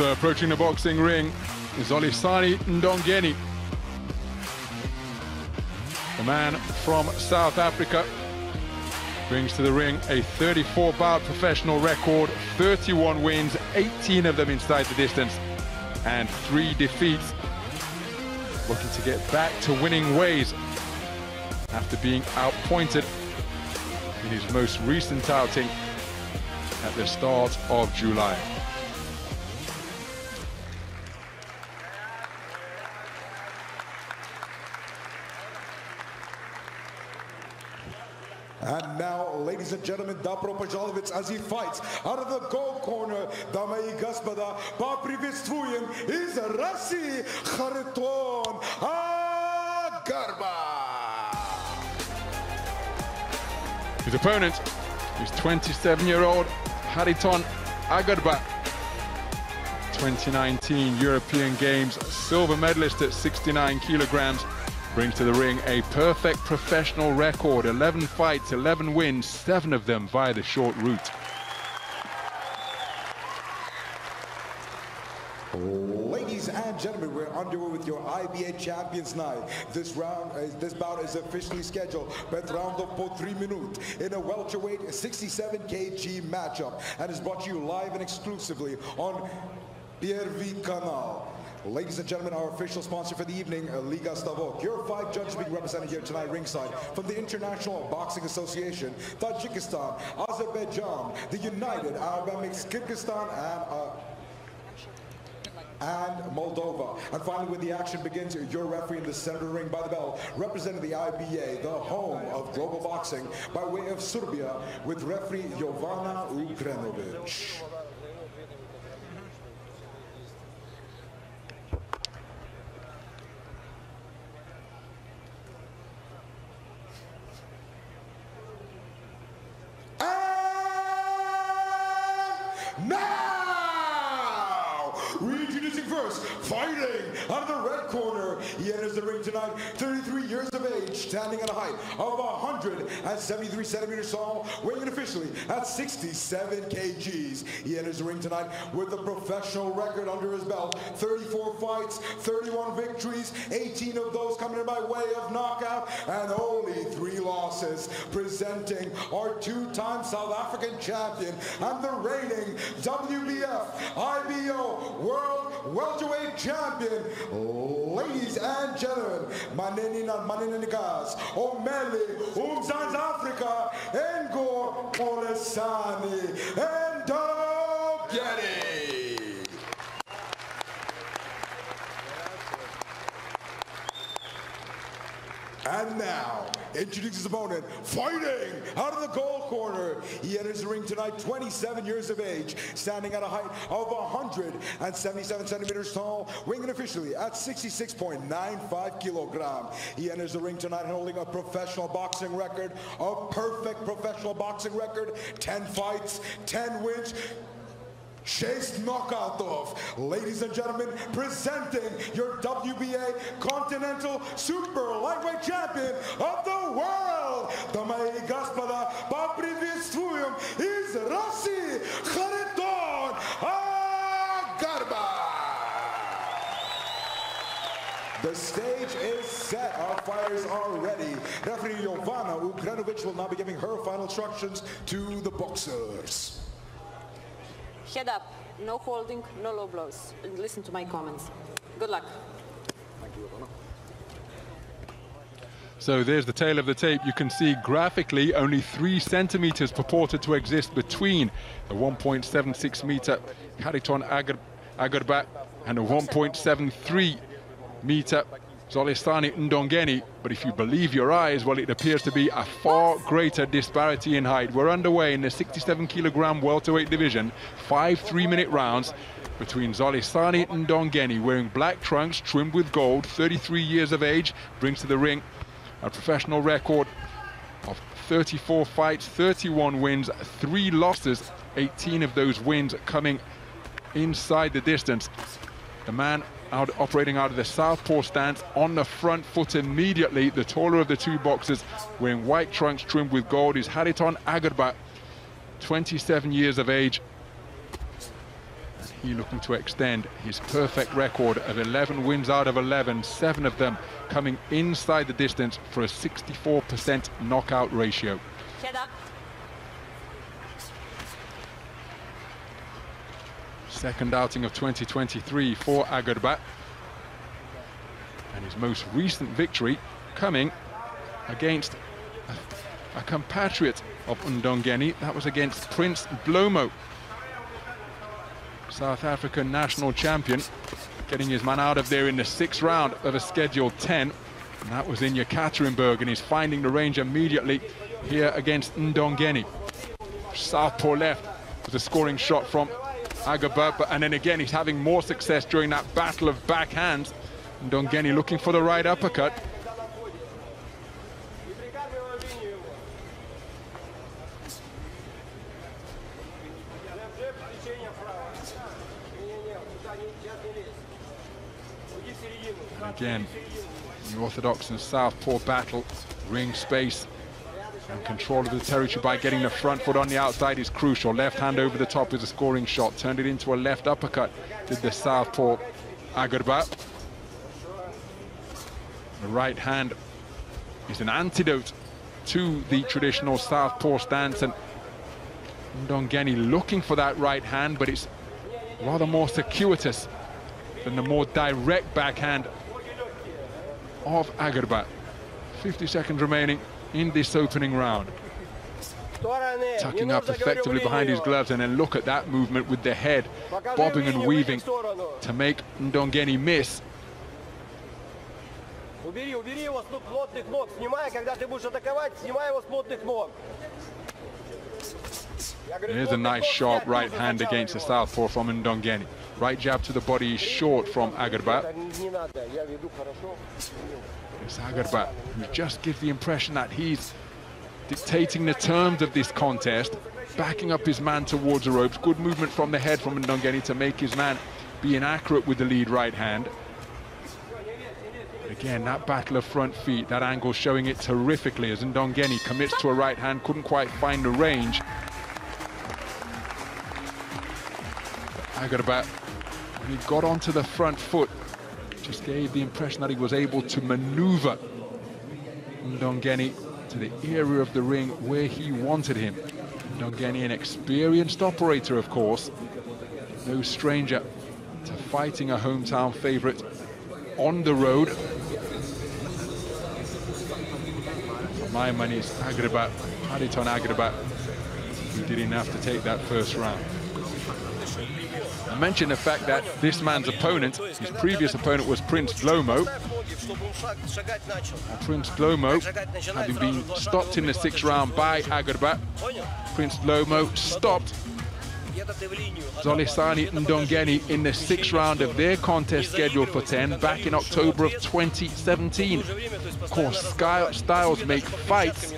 So approaching the boxing ring is Xolisani Ndongeni. The man from South Africa brings to the ring a 34-bout professional record, 31 wins, 18 of them inside the distance, and three defeats. Looking to get back to winning ways after being outpointed in his most recent outing at the start of July. ladies and gentlemen, Dabro Pajalovic as he fights out of the gold corner. Dama i господа, поприветствуем is Rasi Харитон Agarba. His opponent is 27-year-old Khariton Agrba. 2019 European Games silver medalist at 69 kilograms brings to the ring a perfect professional record 11 fights 11 wins seven of them via the short route Ladies and gentlemen, we're underway with your IBA Champions Night. This round, uh, this bout is officially scheduled bet round of three minutes in a welterweight 67 kg matchup, and is brought to you live and exclusively on PRV Canal. Ladies and gentlemen, our official sponsor for the evening, uh, Liga Stavok. Your five judges being represented here tonight ringside from the International Boxing Association, Tajikistan, Azerbaijan, the United Arab Emirates, Kyrgyzstan, and uh, and Moldova. And finally, when the action begins, your referee in the center ring by the bell, representing the IBA, the home of global boxing, by way of Serbia, with referee Jovana Ugrenovic. And now, reintroducing first, fighting out of the red corner. He enters the ring tonight, 33 years of age, standing at a height of 173 centimeters tall, weighing officially at 67 kgs. He enters the ring tonight with a professional record under his belt, 34 fights, 31 victories, 18 of those coming in by way of knockout, and only three losses. Presenting our two-time South African champion and the reigning WBF IBO World Welterweight Champion, ladies and gentlemen, maneni na maneni nikas, omele umzanz Africa, Ngor Polesani, and Doug Getty. And now, introduces his opponent, fighting out of the gold corner. He enters the ring tonight, 27 years of age, standing at a height of 177 centimeters tall, weighing officially at 66.95 kilogram. He enters the ring tonight holding a professional boxing record, a perfect professional boxing record, 10 fights, 10 wins, Chase knockout off. Ladies and gentlemen, presenting your WBA Continental Super Lightweight Champion of the World, Дамы и господа, поприветствуем из России Харитон Агарба! The stage is set. Our fighters are ready. Referee Jovana Ugrenovic will now be giving her final instructions to the boxers. Head up, no holding, no low blows. And listen to my comments. Good luck. So there's the tail of the tape. You can see graphically only three centimeters purported to exist between the 1.76 meter Khariton Agar Agarbat and the 1.73 meter Zolistani Ndongeni. But if you believe your eyes, well, it appears to be a far greater disparity in height. We're underway in the 67 kilogram welterweight division, five three-minute rounds between Zolistani Ndongeni, wearing black trunks trimmed with gold, 33 years of age, brings to the ring a professional record of 34 fights, 31 wins, three losses, 18 of those wins coming inside the distance. The man out operating out of the southpaw stance on the front foot immediately. The taller of the two boxers wearing white trunks trimmed with gold is Khariton Agarbat, 27 years of age. And he looking to extend his perfect record of 11 wins out of 11, seven of them coming inside the distance for a 64% knockout ratio. Up. Second outing of 2023 for Agarbat. And his most recent victory coming against a, a compatriot of Ndongeni. That was against Prince Dlomo. South African national champion, getting his man out of there in the sixth round of a scheduled 10. And that was in Yekaterinburg, and he's finding the range immediately here against Ndongeni. Southpaw left with a scoring shot from Agarbat, and then again he's having more success during that battle of backhands. Ndongeni looking for the right uppercut. And again, the Orthodox and Southpaw battle, ring space, and control of the territory by getting the front foot on the outside is crucial. Left hand over the top is a scoring shot. Turned it into a left uppercut. Did the southpaw Agarbat. The right hand is an antidote to the traditional southpaw stance. And Ndongeni looking for that right hand, but it's rather more circuitous than the more direct backhand of Agarbat. 50 seconds remaining in this opening round. Tucking up effectively behind his gloves and then look at that movement with the head bobbing and weaving to make Ndongeni miss. Убери, убери его с плотных ног. Снимай, когда ты будешь атаковать, снимай его с плотных ног. There's a nice sharp right hand against the southpaw from Ndongeni. Right jab to the body is short from Agarbat. It's Agarbat who just gives the impression that he's dictating the terms of this contest, backing up his man towards the ropes. Good movement from the head from Ndongeni to make his man be inaccurate with the lead right hand. Again, that battle of front feet, that angle showing it terrifically as Ndongeni commits to a right hand, couldn't quite find the range. Agarbat, when he got onto the front foot, just gave the impression that he was able to maneuver Ndongeni to the area of the ring where he wanted him. Ndongeni, an experienced operator, of course, no stranger to fighting a hometown favorite on the road. My money, it's Agrabat, Khariton Agrabat, who did enough to take that first round. I mentioned the fact that this man's opponent, his previous opponent was Prince Dlomo. Prince Dlomo, having been stopped in the sixth round by Agarbat, Prince Dlomo stopped Xolisani Ndongeni in the sixth round of their contest scheduled for 10 back in October of 2017. Of course, styles make fights,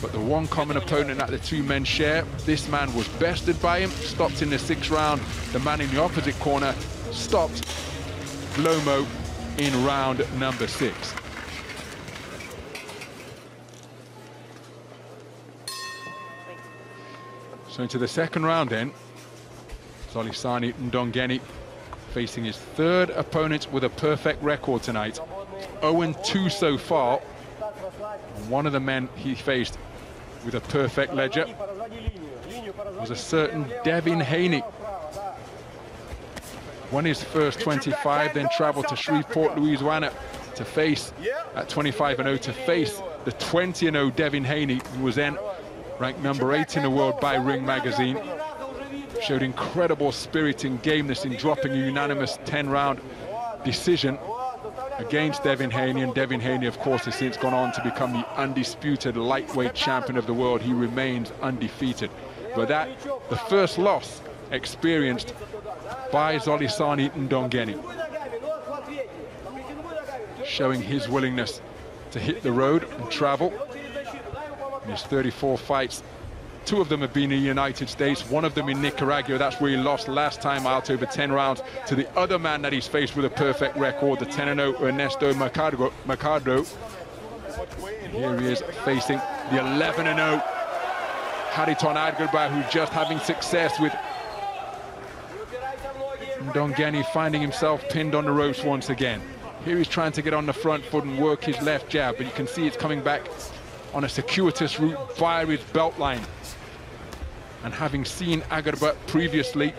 but the one common opponent that the two men share, this man was bested by him, stopped in the sixth round. The man in the opposite corner stopped Dlomo in round number six. So into the second round then, Xolisani Ndongeni facing his third opponent with a perfect record tonight. 0-2 so far. One of the men he faced with a perfect ledger was a certain Devin Haney. Won his first 25, then traveled to Shreveport, Louisiana to face at 25-0 to face the 20-0 Devin Haney, who was then ranked number eight in the world by Ring Magazine. Showed incredible spirit and gameness in dropping a unanimous 10-round decision against Devin Haney. And Devin Haney, of course, has since gone on to become the undisputed lightweight champion of the world. He remains undefeated. But that, the first loss experienced by Xolisani Ndongeni, showing his willingness to hit the road and travel. In his 34 fights, two of them have been in the United States, one of them in Nicaragua. That's where he lost last time out over 10 rounds to the other man that he's faced with a perfect record, the 10-0 Ernesto Mercado. Here he is facing the 11-0 Khariton Agarbat, who's just having success with Ndongeni finding himself pinned on the ropes once again. Here he's trying to get on the front foot and work his left jab, but you can see it's coming back on a circuitous route via his belt line. And having seen Agarbat previously,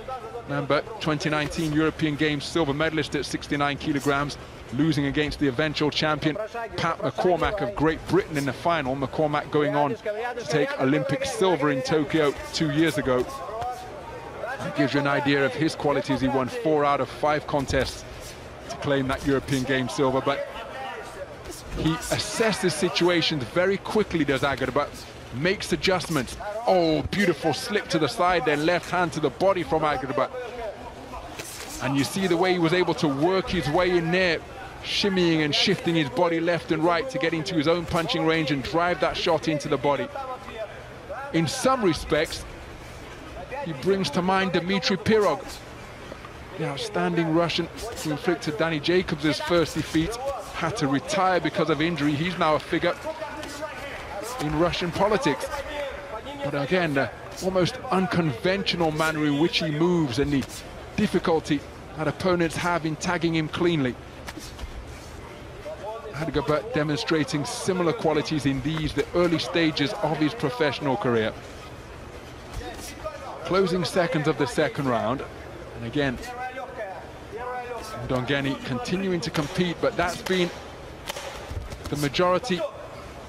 remember 2019 European Games silver medalist at 69 kilograms, losing against the eventual champion Pat McCormack of Great Britain in the final. McCormack going on to take Olympic silver in Tokyo two years ago. That gives you an idea of his qualities. He won four out of five contests to claim that European Games silver, but he assesses situations very quickly, does Agarbat, makes adjustments. Oh, beautiful slip to the side, then left hand to the body from Agarbat. And you see the way he was able to work his way in there, shimmying and shifting his body left and right to get into his own punching range and drive that shot into the body. In some respects, he brings to mind Dmitry Pirog, the outstanding Russian who inflicted Danny Jacobs' first defeat, had to retire because of injury. He's now a figure in Russian politics. But again, the almost unconventional manner in which he moves and the difficulty that opponents have in tagging him cleanly. Agarbat demonstrating similar qualities in these, the early stages of his professional career. Closing seconds of the second round. And again, Ndongeni continuing to compete, but that's been the majority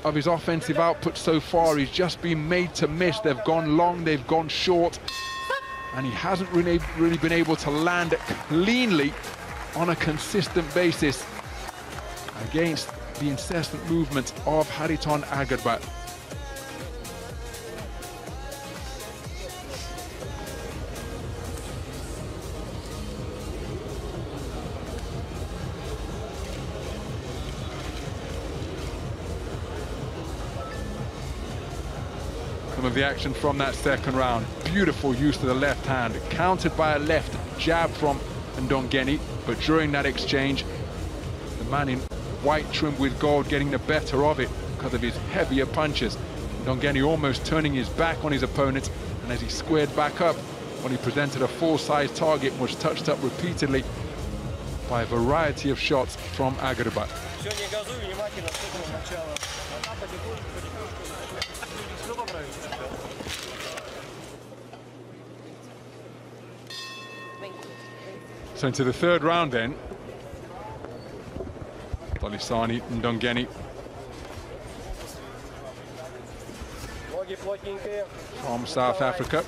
of his offensive output so far. He's just been made to miss. They've gone long, they've gone short, and he hasn't really, really been able to land cleanly on a consistent basis against the incessant movement of Khariton Agarbat. Some of the action from that second round. Beautiful use of the left hand, countered by a left jab from Ndongeni, but during that exchange, the man in white trimmed with gold getting the better of it because of his heavier punches. Ndongeni almost turning his back on his opponent, and as he squared back up, when he presented a full-size target was touched up repeatedly by a variety of shots from Agarbat. So into the third round then. Dolisani and Ndongeni. From South Africa.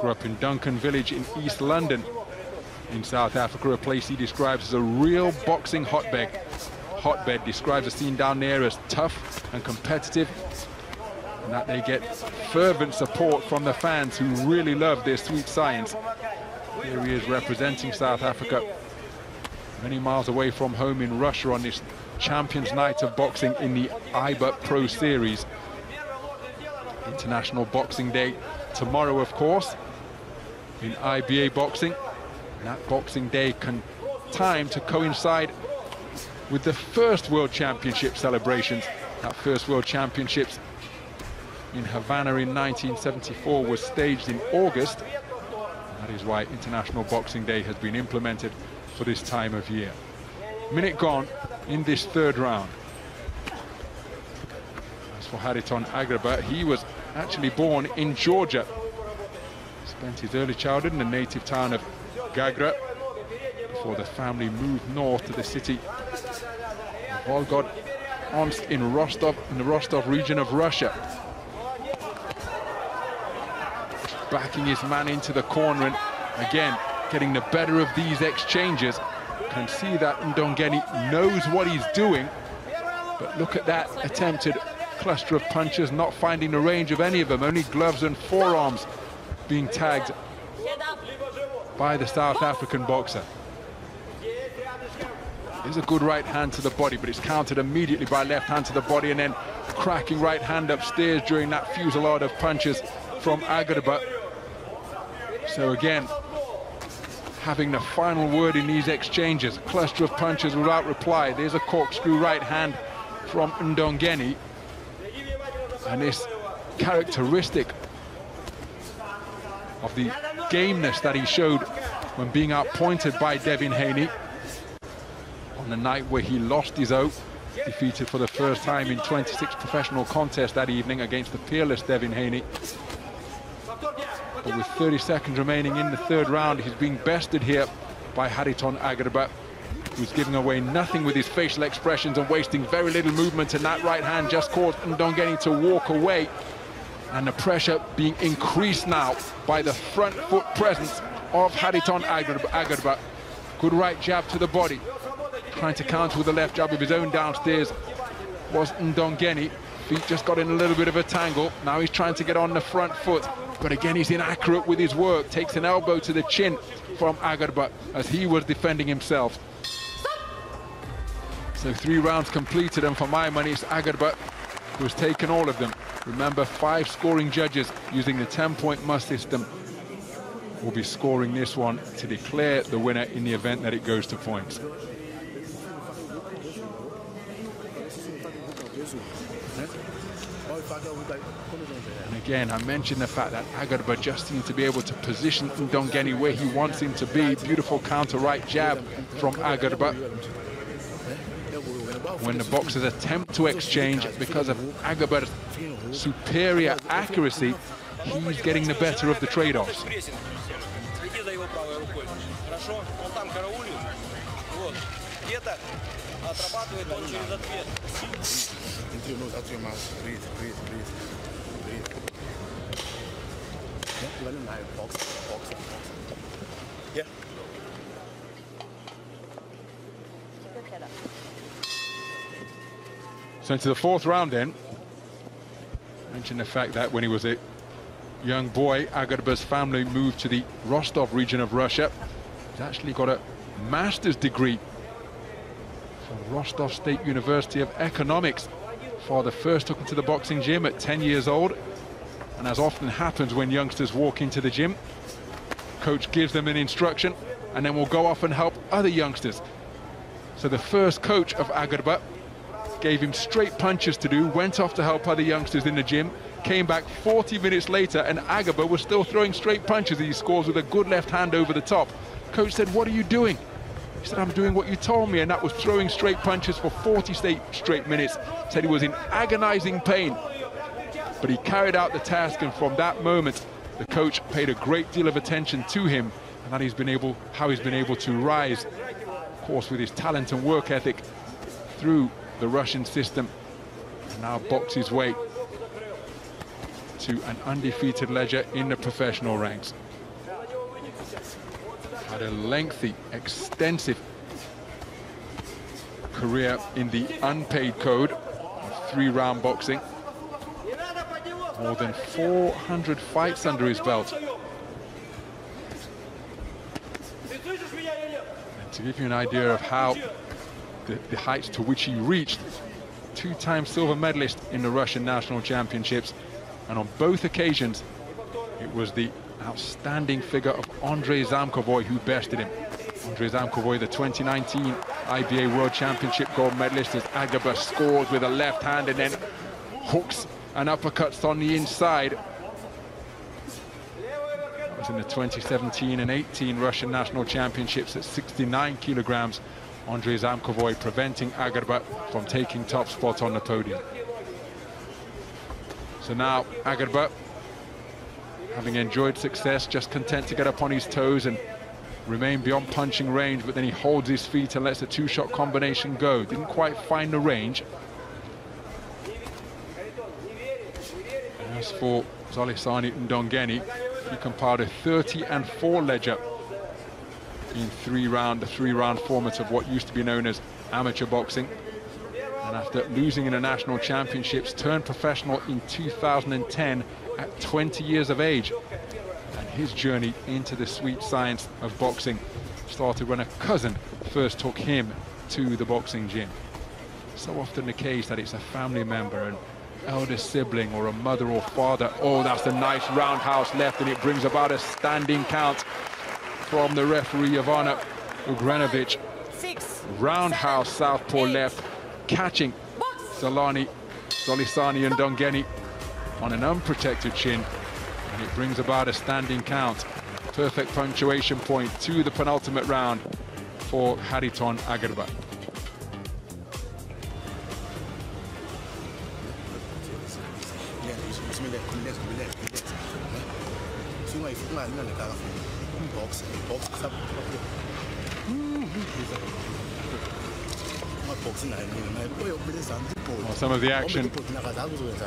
Grew up in Duncan Village in East London in South Africa, a place he describes as a real boxing hotbed. Hotbed describes the scene down there as tough and competitive and that they get fervent support from the fans who really love their sweet science. Here he is representing South Africa, many miles away from home in Russia on this Champions Night of Boxing in the IBA Pro Series. International Boxing Day tomorrow, of course, in IBA Boxing. And that Boxing Day can time to coincide with the first World Championship celebrations. That first World Championships in Havana in 1974 was staged in August. That is why International Boxing Day has been implemented for this time of year. Minute gone in this third round. As for Khariton Agarbat, he was actually born in Georgia. Spent his early childhood in the native town of Gagra before the family moved north to the city of Volgod in Rostov, in the Rostov region of Russia. Backing his man into the corner and again getting the better of these exchanges. Can see that Ndongeni knows what he's doing, but look at that attempted cluster of punches, not finding the range of any of them, only gloves and forearms being tagged by the South African boxer. There's a good right hand to the body, but it's countered immediately by left hand to the body and then cracking right hand upstairs during that fusillade of punches from Agarbat. So again, having the final word in these exchanges. A Cluster of punches without reply. There's a corkscrew right hand from Ndongeni. And this characteristic of the gameness that he showed when being outpointed by Devin Haney on the night where he lost his oath, defeated for the first time in 26 professional contests that evening against the peerless Devin Haney. But with 30 seconds remaining in the third round, he's being bested here by Khariton Agrba, who's giving away nothing with his facial expressions and wasting very little movement and that right hand just caused Ndongeni to walk away. And the pressure being increased now by the front foot presence of Khariton Agrba. Good right jab to the body. Trying to counter with the left jab of his own downstairs was Ndongeni. Feet just got in a little bit of a tangle. Now he's trying to get on the front foot. But again, he's inaccurate with his work. Takes an elbow to the chin from Agrba as he was defending himself. So three rounds completed, and for my money, it's Agrba who has taken all of them. Remember, five scoring judges using the 10-point must system will be scoring this one to declare the winner in the event that it goes to points. And again, I mentioned the fact that Agrba just seemed to be able to position Ndongeni where he wants him to be. Beautiful counter right jab from Agrba. When the boxers attempt to exchange because of Agrba's superior accuracy, he's getting the better of the trade-offs. Yeah. So into the fourth round then. Mention the fact that when he was at young boy, Agrba's family moved to the Rostov region of Russia. He's actually got a master's degree from Rostov State University of Economics. Father first took him to the boxing gym at 10 years old. And as often happens when youngsters walk into the gym, coach gives them an instruction and then will go off and help other youngsters. So the first coach of Agrba gave him straight punches to do, went off to help other youngsters in the gym, came back 40 minutes later and Agaba was still throwing straight punches. He scores with a good left hand over the top. Coach said, what are you doing? He said, I'm doing what you told me, and that was throwing straight punches for 40 straight minutes. Said he was in agonizing pain, but he carried out the task, and from that moment, the coach paid a great deal of attention to him, and that he's been able, how he's been able to rise, of course, with his talent and work ethic through the Russian system, and now box his way to an undefeated ledger in the professional ranks had a lengthy, extensive career in the unpaid code of three-round boxing. More than 400 fights under his belt. And to give you an idea of how the, the heights to which he reached, two-time silver medalist in the Russian national championships, and on both occasions, it was the outstanding figure of Andrei Zamkovoy, who bested him. Andrei Zamkovoy, the 2019 IBA World Championship gold medalist, as Agrba scores with a left hand and then hooks and uppercuts on the inside. That was in the 2017 and 18 Russian national championships at 69 kilograms. Andrei Zamkovoy preventing Agrba from taking top spot on the podium. So now Agrba having enjoyed success, just content to get up on his toes and remain beyond punching range, but then he holds his feet and lets the two-shot combination go. Didn't quite find the range. As for Xolisani Ndongeni, he compiled a 30 and 4 ledger in three-round, the three-round format of what used to be known as amateur boxing. And after losing in the national championships, turned professional in 2010 at 20 years of age. And his journey into the sweet science of boxing started when a cousin first took him to the boxing gym. So often the case that it's a family member, an elder sibling or a mother or father. Oh, that's a nice roundhouse left and it brings about a standing count from the referee Ivana Ugrenovic. Roundhouse southpaw left, catching Solani, Solisani and Ndongeni on an unprotected chin, and it brings about a standing count. perfect punctuation point to the penultimate round for Khariton Agrba. Well, some of the action,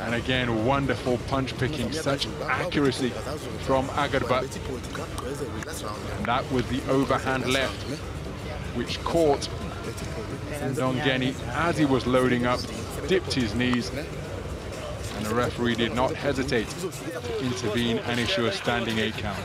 and again, wonderful punch picking, such accuracy from Agrba. And that was the overhand left, which caught Ndongeni as he was loading up, dipped his knees, and the referee did not hesitate to intervene and issue a standing eight count.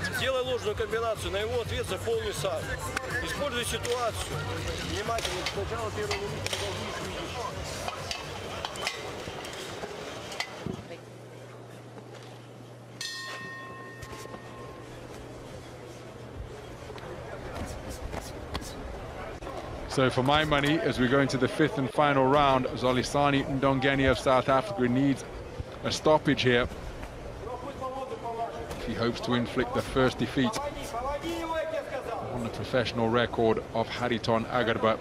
So for my money, as we go into the fifth and final round, Xolisani Ndongeni of South Africa needs a stoppage here. If he hopes to inflict the first defeat on the professional record of Khariton Agrba.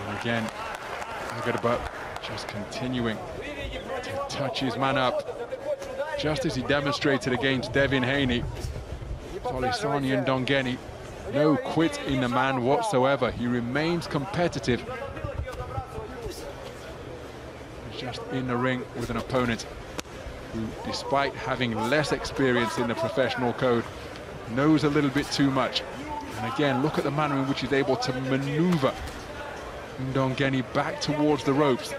And again, Agrba just continuing to touch his man up, just as he demonstrated against Devin Haney. Xolisani Ndongeni, no quit in the man whatsoever. He remains competitive. Just in the ring with an opponent who, despite having less experience in the professional code, knows a little bit too much. And again, look at the manner in which he's able to maneuver Ndongeni back towards the ropes,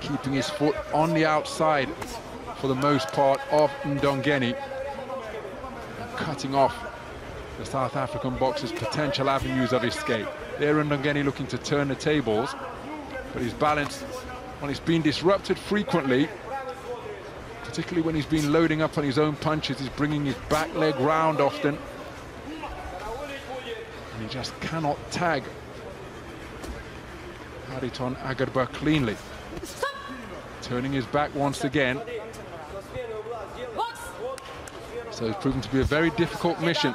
keeping his foot on the outside for the most part of Ndongeni, and cutting off the South African boxer's potential avenues of escape. There Ndongeni looking to turn the tables, but his balance, well, he's been disrupted frequently, particularly when he's been loading up on his own punches. He's bringing his back leg round often, and he just cannot tag Khariton Agrba cleanly. Turning his back once again. Box! So it's proven to be a very difficult mission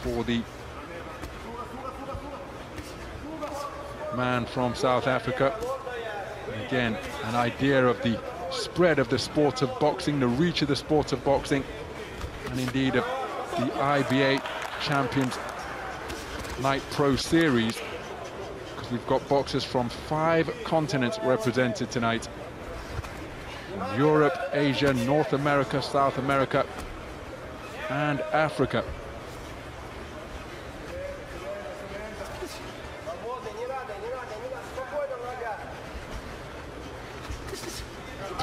for the man from South Africa. Again, an idea of the spread of the sport of boxing, the reach of the sport of boxing, and indeed of the IBA Champions Night Pro Series, because we've got boxers from five continents represented tonight. Europe, Asia, North America, South America and Africa.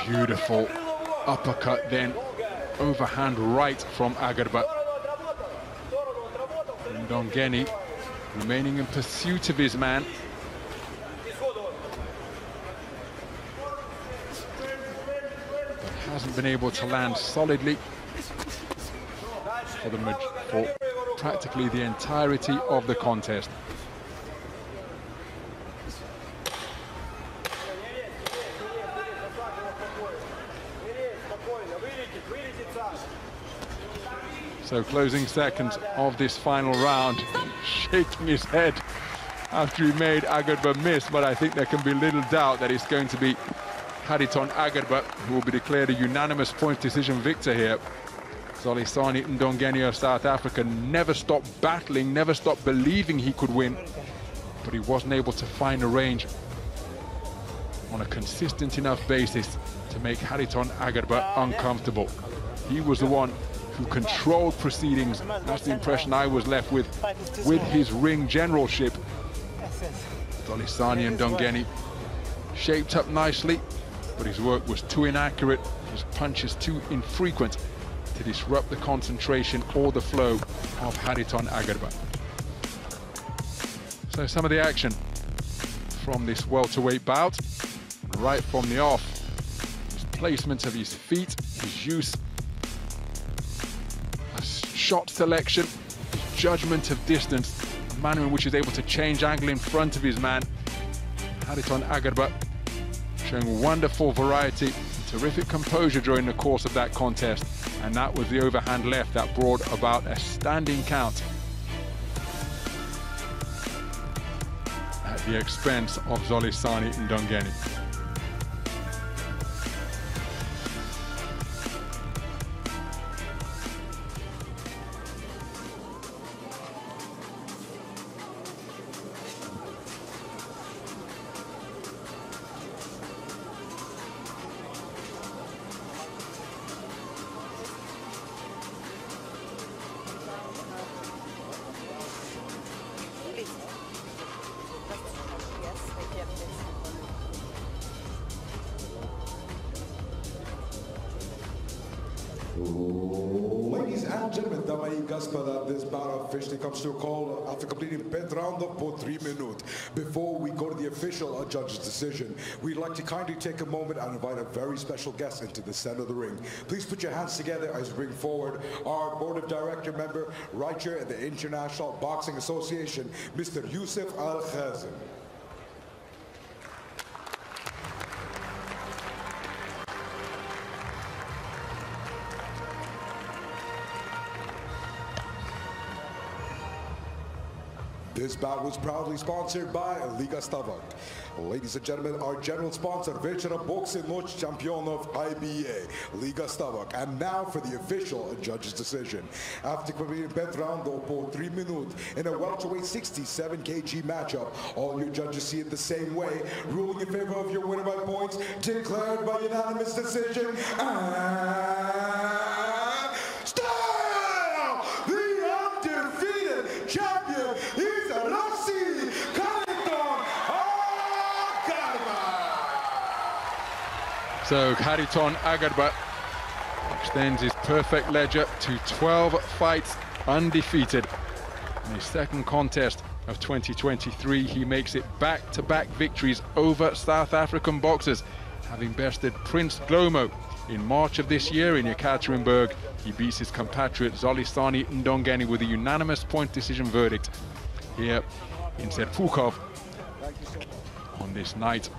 Beautiful uppercut then, overhand right from Agrba. Dongeni remaining in pursuit of his man. hasn't been able to land solidly for, the, for practically the entirety of the contest. So closing seconds of this final round, shaking his head after he made Agadba miss, but I think there can be little doubt that it's going to be Khariton Agrba who will be declared a unanimous point decision victor here. Xolisani Ndongeni of South Africa never stopped battling, never stopped believing he could win, but he wasn't able to find a range on a consistent enough basis to make Khariton Agrba uncomfortable. He was the one who controlled proceedings. That's the impression I was left with, with his ring generalship. Dolisani and Dongeni shaped up nicely, but his work was too inaccurate, his punches too infrequent to disrupt the concentration or the flow of Khariton Agrba. So some of the action from this welterweight bout, right from the off, his placement of his feet, his use, a shot selection, his judgment of distance, a manner in which he's able to change angle in front of his man. Khariton Agarbet showing wonderful variety, terrific composure during the course of that contest. And that was the overhand left that brought about a standing count at the expense of Xolisani Ndongeni. Judge's decision, we'd like to kindly take a moment and invite a very special guest into the center of the ring. Please put your hands together as we bring forward our board of director member, right here at the International Boxing Association, Mr. Yusuf Al This bout was proudly sponsored by Liga Stavok. Ladies and gentlemen, our general sponsor, Večera Boxe Noć Championov IBA, Liga Stavok. And now for the official judge's decision. After completing bet round for three minutes in a welterweight 67 kg matchup, all your judges see it the same way. Ruling in favor of your winner by points, declared by unanimous decision. And So Khariton Agarbat extends his perfect ledger to 12 fights undefeated. In his second contest of 2023, he makes it back-to-back victories over South African boxers, having bested Prince Dlomo in March of this year in Yekaterinburg. He beats his compatriot Xolisani Ndongeni with a unanimous point decision verdict here in Serpukhov on this night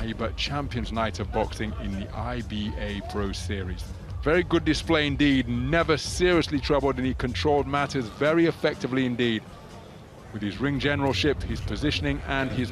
Aiba Champions Night of Boxing in the IBA Pro Series. Very good display indeed, never seriously troubled and he controlled matters very effectively indeed. With his ring generalship, his positioning and his